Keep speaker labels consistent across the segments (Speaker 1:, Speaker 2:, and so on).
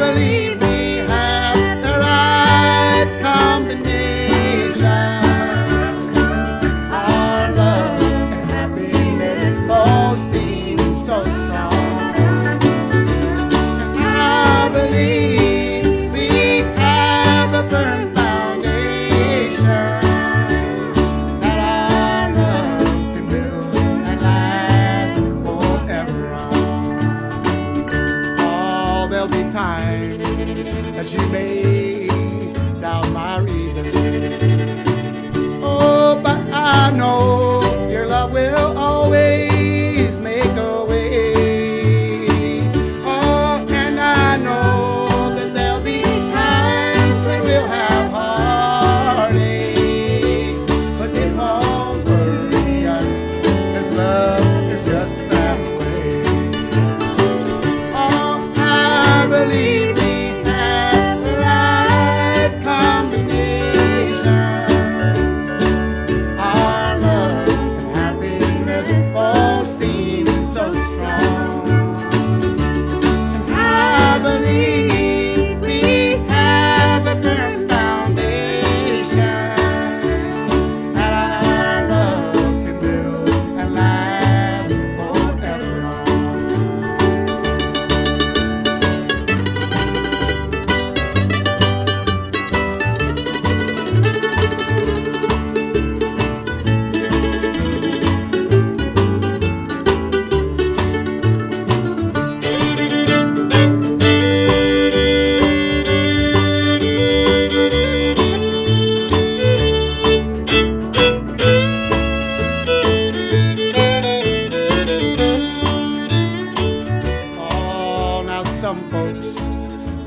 Speaker 1: believe. there'll be time that you may doubt my reason.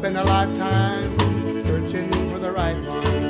Speaker 1: spend a lifetime searching for the right one.